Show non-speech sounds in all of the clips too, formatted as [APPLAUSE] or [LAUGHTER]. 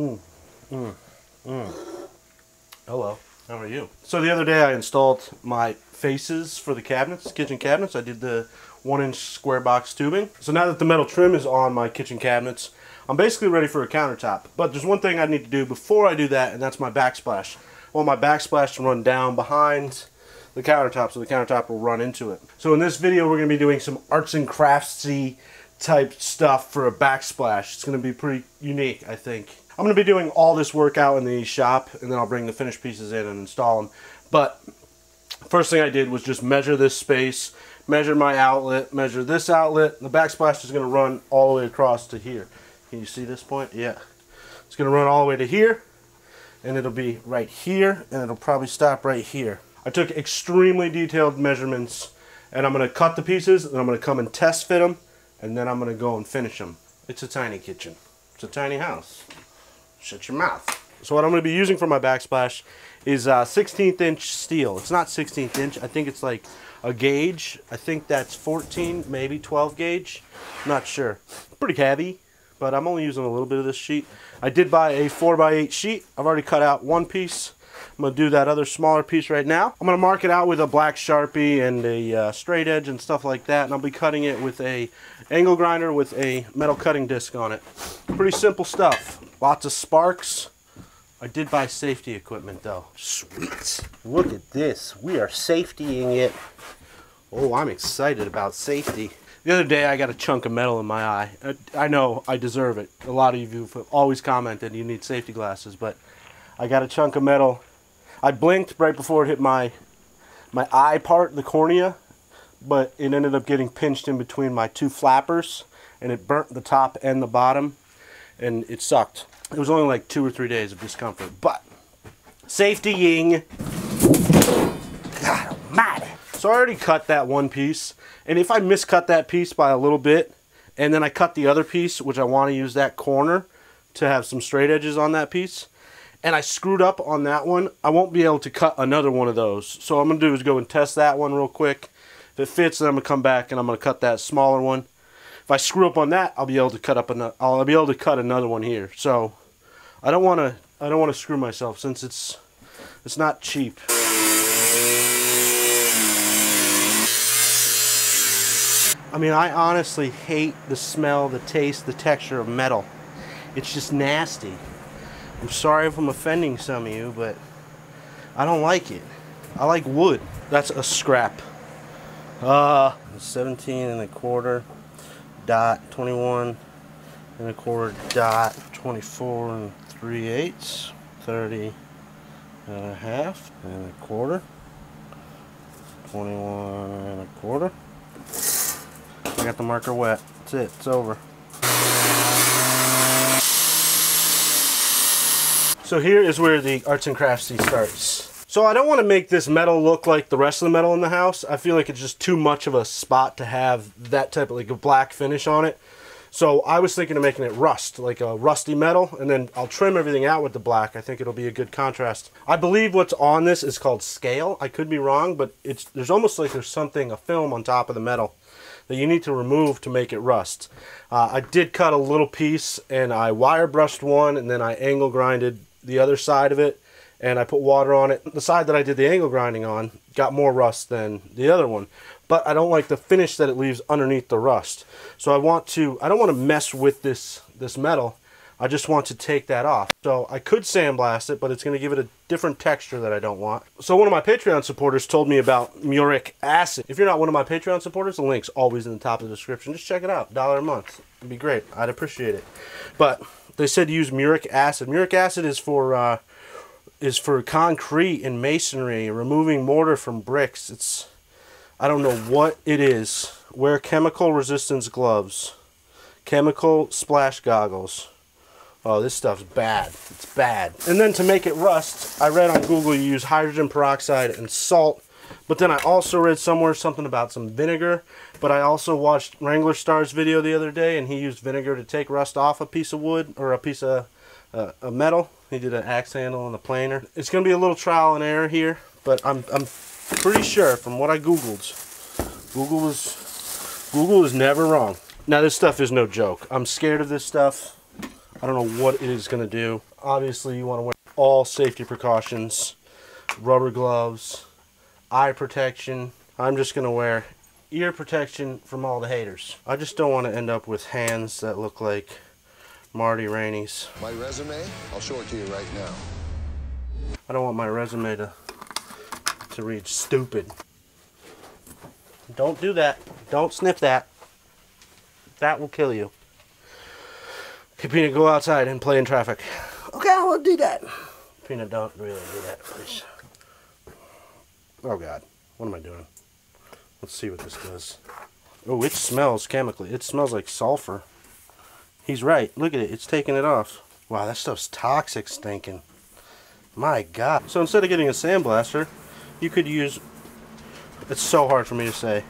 Mm. Mm. Mm. Hello. How are you? So the other day I installed my faces for the cabinets, kitchen cabinets. I did the one inch square box tubing. So now that the metal trim is on my kitchen cabinets, I'm basically ready for a countertop. But there's one thing I need to do before I do that, and that's my backsplash. I want my backsplash to run down behind the countertop so the countertop will run into it. So in this video we're going to be doing some arts and craftsy type stuff for a backsplash. It's going to be pretty unique, I think. I'm going to be doing all this work out in the shop, and then I'll bring the finished pieces in and install them. But first thing I did was just measure this space, measure my outlet, measure this outlet. The backsplash is going to run all the way across to here. Can you see this point? Yeah. It's going to run all the way to here, and it'll be right here, and it'll probably stop right here. I took extremely detailed measurements, and I'm going to cut the pieces, and I'm going to come and test fit them, and then I'm going to go and finish them. It's a tiny kitchen. It's a tiny house. Shut your mouth. So what I'm going to be using for my backsplash is uh, 16th inch steel. It's not 16th inch. I think it's like a gauge. I think that's 14, maybe 12 gauge. Not sure. Pretty heavy, but I'm only using a little bit of this sheet. I did buy a 4x8 sheet. I've already cut out one piece. I'm going to do that other smaller piece right now. I'm going to mark it out with a black Sharpie and a uh, straight edge and stuff like that. And I'll be cutting it with a angle grinder with a metal cutting disc on it. Pretty simple stuff. Lots of sparks. I did buy safety equipment though. Sweet. Look at this. We are safetying it. Oh, I'm excited about safety. The other day I got a chunk of metal in my eye. Uh, I know I deserve it. A lot of you have always commented you need safety glasses, but I got a chunk of metal I blinked right before it hit my my eye part, the cornea, but it ended up getting pinched in between my two flappers and it burnt the top and the bottom and it sucked. It was only like two or three days of discomfort, but safetying. God almighty. So I already cut that one piece and if I miscut that piece by a little bit and then I cut the other piece, which I want to use that corner to have some straight edges on that piece, and I screwed up on that one, I won't be able to cut another one of those. So what I'm going to do is go and test that one real quick. If it fits, then I'm going to come back and I'm going to cut that smaller one. If I screw up on that, I'll be able to cut up another, I'll be able to cut another one here. So I don't want to I don't want to screw myself since it's it's not cheap. I mean, I honestly hate the smell, the taste, the texture of metal. It's just nasty. I'm sorry if I'm offending some of you, but I don't like it. I like wood. That's a scrap. Uh, 17 and a quarter dot 21 and a quarter dot 24 and 3 eighths 30 and a half and a quarter 21 and a quarter. I got the marker wet. That's it. It's over. So here is where the arts and craftsy starts. So I don't want to make this metal look like the rest of the metal in the house. I feel like it's just too much of a spot to have that type of like a black finish on it. So I was thinking of making it rust, like a rusty metal, and then I'll trim everything out with the black. I think it'll be a good contrast. I believe what's on this is called scale. I could be wrong, but it's there's almost like there's something, a film on top of the metal that you need to remove to make it rust. Uh, I did cut a little piece and I wire brushed one and then I angle grinded the other side of it and I put water on it. The side that I did the angle grinding on got more rust than the other one. But I don't like the finish that it leaves underneath the rust. So I want to, I don't want to mess with this, this metal. I just want to take that off. So I could sandblast it, but it's going to give it a different texture that I don't want. So one of my Patreon supporters told me about muric acid. If you're not one of my Patreon supporters, the link's always in the top of the description. Just check it out. Dollar a month. It'd be great. I'd appreciate it. But they said use muric acid. Muric acid is for uh, is for concrete and masonry, removing mortar from bricks. It's I don't know what it is. Wear chemical resistance gloves, chemical splash goggles. Oh, this stuff's bad. It's bad. And then to make it rust, I read on Google you use hydrogen peroxide and salt but then I also read somewhere something about some vinegar. But I also watched Wranglerstar's video the other day, and he used vinegar to take rust off a piece of wood or a piece of uh, a metal. He did an axe handle and a planer. It's going to be a little trial and error here, but I'm, I'm pretty sure from what I googled, Google was Google is never wrong. Now this stuff is no joke. I'm scared of this stuff. I don't know what it is going to do. Obviously, you want to wear all safety precautions, rubber gloves, eye protection. I'm just going to wear ear protection from all the haters. I just don't want to end up with hands that look like Marty Rainey's. My resume, I'll show it to you right now. I don't want my resume to to read stupid. Don't do that. Don't sniff that. That will kill you. Peanut, go outside and play in traffic. Okay, I will do that. Peanut, don't really do that, please. Oh, God. What am I doing? Let's see what this does. Oh, it smells chemically. It smells like sulfur. He's right. Look at it. It's taking it off. Wow, that stuff's toxic stinking. My God. So instead of getting a sandblaster, you could use, it's so hard for me to say,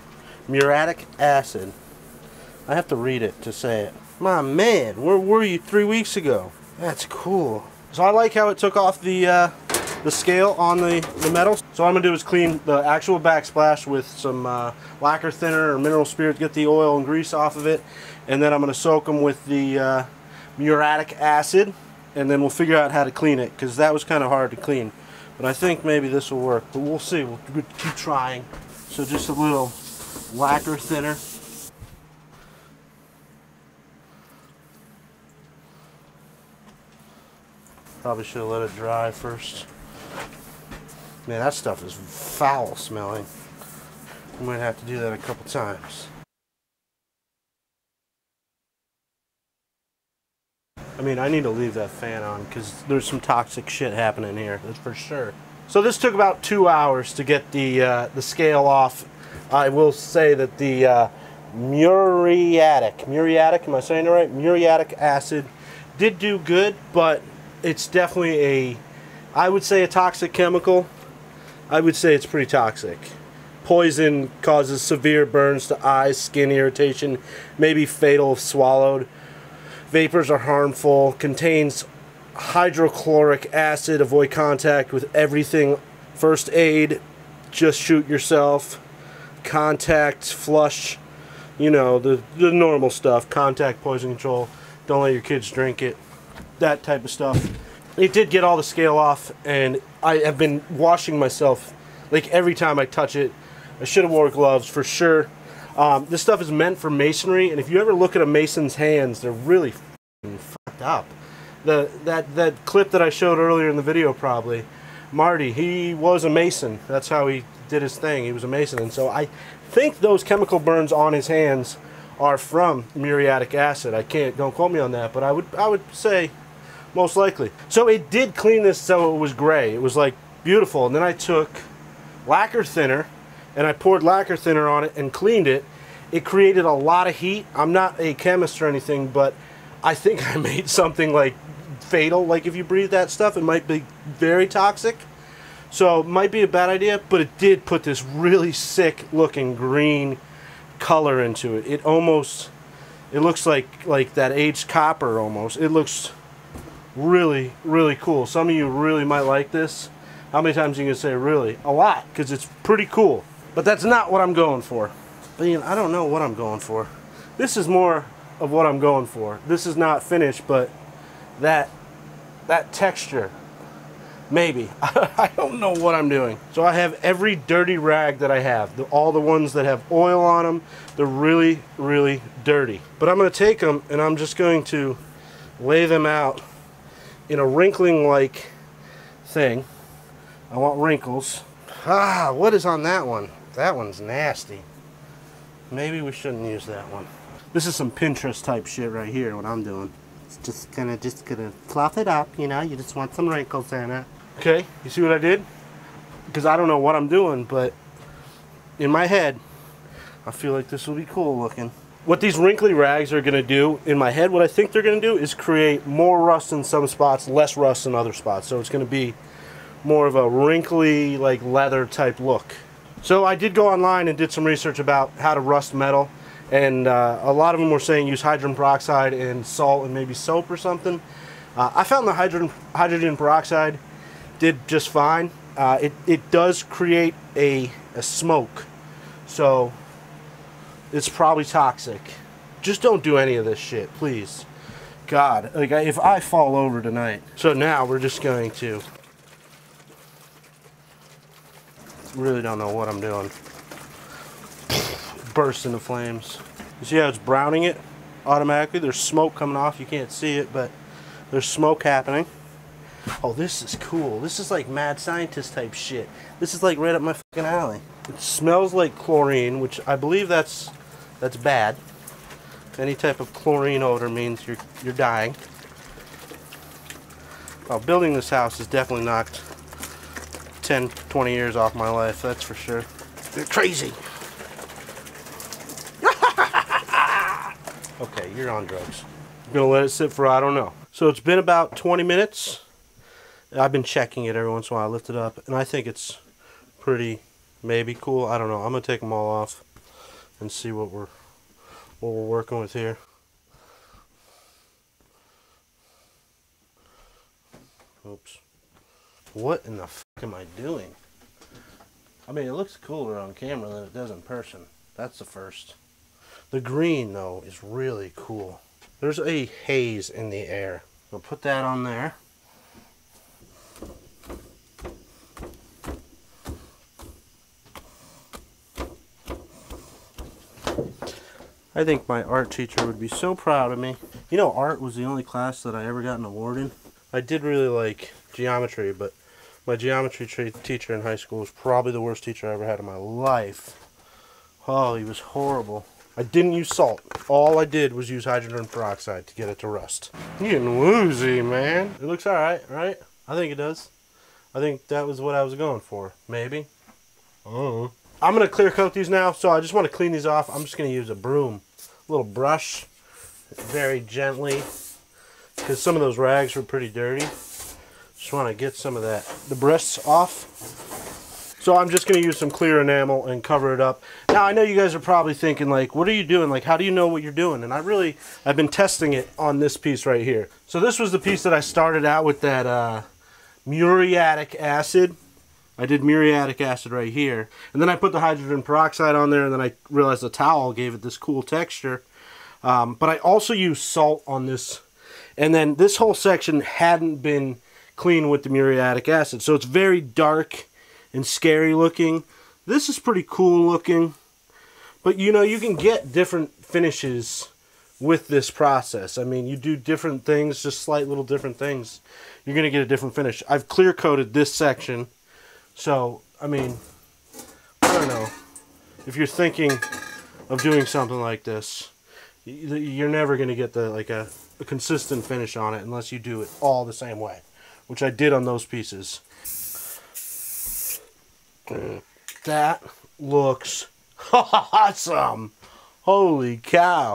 muriatic acid. I have to read it to say it. My man, where were you three weeks ago? That's cool. So I like how it took off the uh, the scale on the, the metals. So what I'm going to do is clean the actual backsplash with some uh, lacquer thinner or mineral spirit, get the oil and grease off of it. And then I'm going to soak them with the uh, muriatic acid. And then we'll figure out how to clean it because that was kind of hard to clean. But I think maybe this will work. But we'll see. We'll keep trying. So just a little lacquer thinner. Probably should have let it dry first. Man, that stuff is foul smelling. I might have to do that a couple times. I mean, I need to leave that fan on because there's some toxic shit happening here, that's for sure. So this took about two hours to get the uh, the scale off. I will say that the uh, muriatic, muriatic, am I saying it right? Muriatic acid did do good, but it's definitely a, I would say a toxic chemical. I would say it's pretty toxic. Poison causes severe burns to eyes, skin irritation, maybe fatal if swallowed. Vapors are harmful, contains hydrochloric acid, avoid contact with everything. First aid, just shoot yourself. Contact, flush, you know, the, the normal stuff. Contact, poison control. Don't let your kids drink it that type of stuff. It did get all the scale off, and I have been washing myself like every time I touch it. I should have wore gloves for sure. Um, this stuff is meant for masonry, and if you ever look at a mason's hands, they're really fucked up. The that that clip that I showed earlier in the video, probably Marty, he was a mason. That's how he did his thing. He was a mason, and so I think those chemical burns on his hands are from muriatic acid. I can't don't quote me on that, but I would I would say most likely. So it did clean this so it was gray. It was like beautiful. And then I took lacquer thinner and I poured lacquer thinner on it and cleaned it. It created a lot of heat. I'm not a chemist or anything, but I think [LAUGHS] I made something like fatal. Like if you breathe that stuff, it might be very toxic. So it might be a bad idea, but it did put this really sick looking green color into it. It almost, it looks like like that aged copper almost. It looks really, really cool. Some of you really might like this. How many times are you going to say really? A lot, because it's pretty cool. But that's not what I'm going for. You know, I don't know what I'm going for. This is more of what I'm going for. This is not finished, but that that texture, maybe. [LAUGHS] I don't know what I'm doing. So I have every dirty rag that I have. The, all the ones that have oil on them, they're really, really dirty. But I'm going to take them and I'm just going to lay them out in a wrinkling like thing. I want wrinkles. Ah, what is on that one? That one's nasty. Maybe we shouldn't use that one. This is some Pinterest type shit right here, what I'm doing. It's just gonna, just gonna fluff it up, you know, you just want some wrinkles in it. Okay, you see what I did? Because I don't know what I'm doing, but in my head, I feel like this will be cool looking what these wrinkly rags are going to do in my head what i think they're going to do is create more rust in some spots less rust in other spots. So it's going to be more of a wrinkly like leather type look. So i did go online and did some research about how to rust metal and uh, a lot of them were saying use hydrogen peroxide and salt and maybe soap or something. Uh, i found the hydrogen hydrogen peroxide did just fine. Uh, it, it does create a, a smoke. So it's probably toxic. Just don't do any of this shit, please. God, like if I fall over tonight. So now we're just going to. Really don't know what I'm doing. [SIGHS] Burst into flames. You see how it's browning it automatically? There's smoke coming off. You can't see it, but there's smoke happening. Oh, this is cool. This is like mad scientist type shit. This is like right up my fucking alley. It smells like chlorine, which I believe that's that's bad. Any type of chlorine odor means you're you're dying. Well, building this house has definitely knocked 10, 20 years off my life, that's for sure. You're crazy. [LAUGHS] okay, you're on drugs. I'm gonna let it sit for I don't know. So it's been about 20 minutes. I've been checking it every once in a while. I lift it up, and I think it's pretty, maybe cool. I don't know. I'm gonna take them all off and see what we're what we're working with here. Oops. What in the am I doing? I mean, it looks cooler on camera than it does in person. That's the first. The green, though, is really cool. There's a haze in the air. We'll put that on there. I think my art teacher would be so proud of me. You know, art was the only class that I ever got an award in. I did really like geometry, but my geometry teacher in high school was probably the worst teacher I ever had in my life. Oh, he was horrible. I didn't use salt. All I did was use hydrogen peroxide to get it to rust. You're getting woozy, man. It looks alright, right? I think it does. I think that was what I was going for. Maybe. Oh. I'm going to clear coat these now, so I just want to clean these off. I'm just going to use a broom, little brush, very gently, because some of those rags were pretty dirty. Just want to get some of that, the breasts off. So I'm just going to use some clear enamel and cover it up. Now, I know you guys are probably thinking, like, what are you doing? Like, how do you know what you're doing? And I really, I've been testing it on this piece right here. So this was the piece that I started out with that uh, muriatic acid. I did muriatic acid right here. And then I put the hydrogen peroxide on there, and then I realized the towel gave it this cool texture. Um, but I also used salt on this. And then this whole section hadn't been clean with the muriatic acid. So it's very dark and scary looking. This is pretty cool looking. But you know, you can get different finishes with this process. I mean, you do different things, just slight little different things. You're going to get a different finish. I've clear coated this section so, I mean, I don't know. If you're thinking of doing something like this, you're never going to get the like a, a consistent finish on it unless you do it all the same way, which I did on those pieces. That looks [LAUGHS] awesome. Holy cow.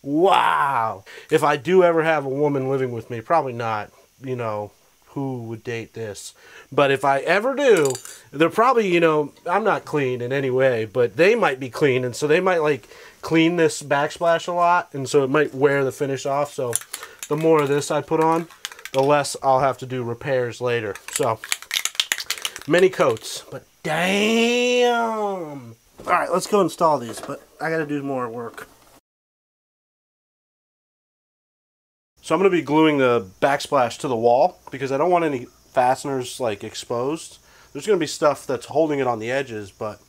Wow. If I do ever have a woman living with me, probably not, you know, who would date this. But if I ever do, they're probably, you know, I'm not clean in any way, but they might be clean. And so they might like clean this backsplash a lot. And so it might wear the finish off. So the more of this I put on, the less I'll have to do repairs later. So many coats, but damn. All right, let's go install these, but I got to do more work. So I'm going to be gluing the backsplash to the wall because I don't want any fasteners like exposed. There's going to be stuff that's holding it on the edges, but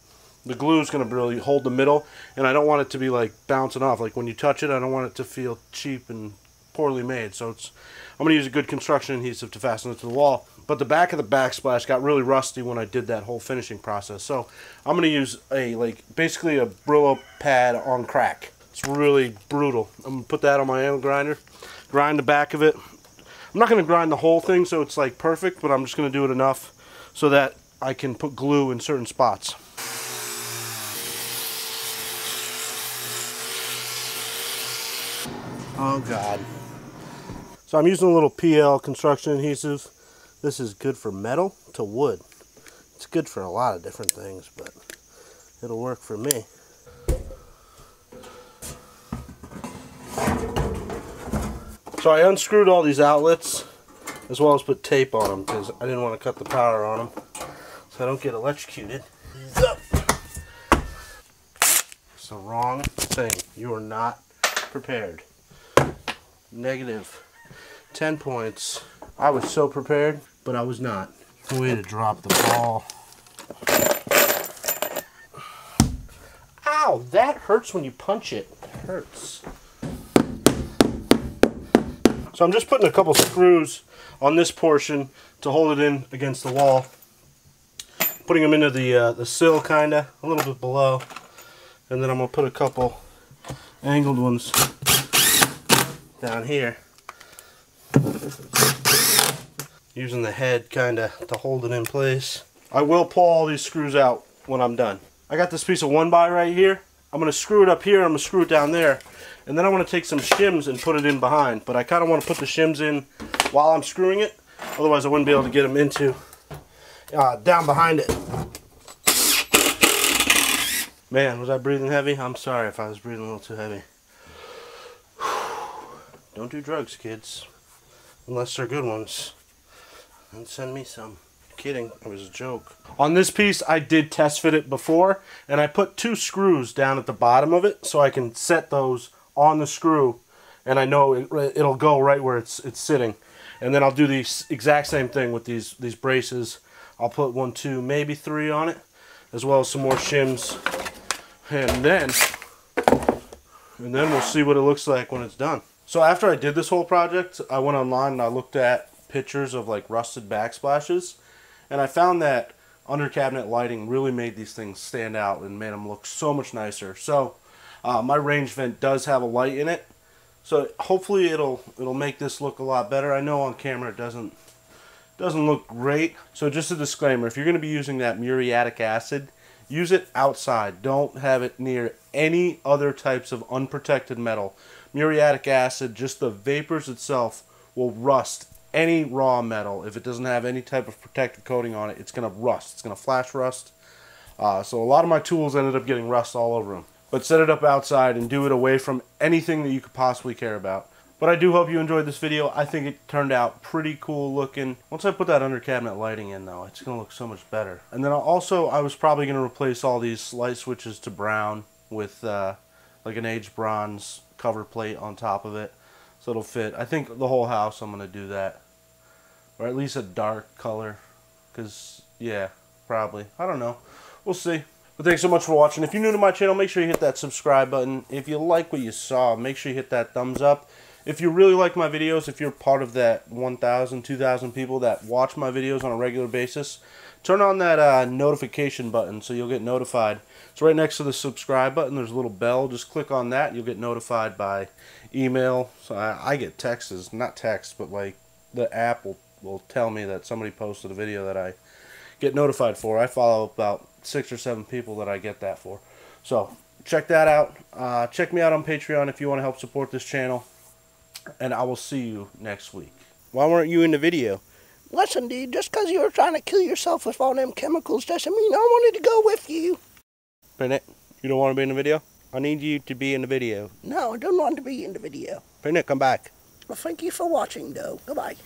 the glue is going to really hold the middle, and I don't want it to be like bouncing off. Like when you touch it, I don't want it to feel cheap and poorly made. So it's I'm going to use a good construction adhesive to fasten it to the wall. But the back of the backsplash got really rusty when I did that whole finishing process. So I'm going to use a like basically a Brillo pad on crack. It's really brutal. I'm going to put that on my angle grinder grind the back of it. I'm not going to grind the whole thing so it's like perfect, but I'm just going to do it enough so that I can put glue in certain spots. Oh God. So I'm using a little PL construction adhesive. This is good for metal to wood. It's good for a lot of different things, but it'll work for me. So I unscrewed all these outlets as well as put tape on them because I didn't want to cut the power on them so I don't get electrocuted. It's the wrong thing. You are not prepared. Negative 10 points. I was so prepared, but I was not. Way to drop the ball. Ow, that hurts when you punch it. It hurts. So I'm just putting a couple screws on this portion to hold it in against the wall. Putting them into the, uh, the sill kinda, a little bit below. And then I'm gonna put a couple angled ones down here. Using the head kinda to hold it in place. I will pull all these screws out when I'm done. I got this piece of one by right here. I'm gonna screw it up here, I'm gonna screw it down there. And then I'm gonna take some shims and put it in behind. But I kinda wanna put the shims in while I'm screwing it. Otherwise I wouldn't be able to get them into, uh, down behind it. Man, was I breathing heavy? I'm sorry if I was breathing a little too heavy. [SIGHS] Don't do drugs, kids. Unless they're good ones. And send me some. Kidding, it was a joke. On this piece, I did test fit it before, and I put two screws down at the bottom of it so I can set those on the screw, and I know it, it'll go right where it's it's sitting. And then I'll do the exact same thing with these these braces. I'll put one, two, maybe three on it, as well as some more shims and then and then we'll see what it looks like when it's done so after I did this whole project I went online and I looked at pictures of like rusted backsplashes and I found that under cabinet lighting really made these things stand out and made them look so much nicer so uh, my range vent does have a light in it so hopefully it'll it'll make this look a lot better I know on camera it doesn't doesn't look great so just a disclaimer if you're going to be using that muriatic acid Use it outside. Don't have it near any other types of unprotected metal. Muriatic acid, just the vapors itself, will rust any raw metal. If it doesn't have any type of protective coating on it, it's going to rust. It's going to flash rust. Uh, so a lot of my tools ended up getting rust all over them. But set it up outside and do it away from anything that you could possibly care about. But I do hope you enjoyed this video. I think it turned out pretty cool looking. Once I put that under cabinet lighting in though, it's going to look so much better. And then also, I was probably going to replace all these light switches to brown with uh, like an aged bronze cover plate on top of it. So it'll fit. I think the whole house I'm going to do that. Or at least a dark color. Because, yeah, probably. I don't know. We'll see. But thanks so much for watching. If you're new to my channel, make sure you hit that subscribe button. If you like what you saw, make sure you hit that thumbs up if you really like my videos, if you're part of that 1,000, 2,000 people that watch my videos on a regular basis, turn on that uh, notification button so you'll get notified. It's right next to the subscribe button. There's a little bell. Just click on that. You'll get notified by email. So I, I get texts, not texts, but like the app will, will tell me that somebody posted a video that I get notified for. I follow about six or seven people that I get that for. So check that out. Uh, check me out on Patreon if you want to help support this channel and I will see you next week. Why weren't you in the video? Listen, dude, just because you were trying to kill yourself with all them chemicals doesn't mean I wanted to go with you. Bennett, you don't want to be in the video? I need you to be in the video. No, I don't want to be in the video. Bennett, come back. Well, thank you for watching, though. Goodbye.